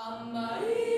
Amai.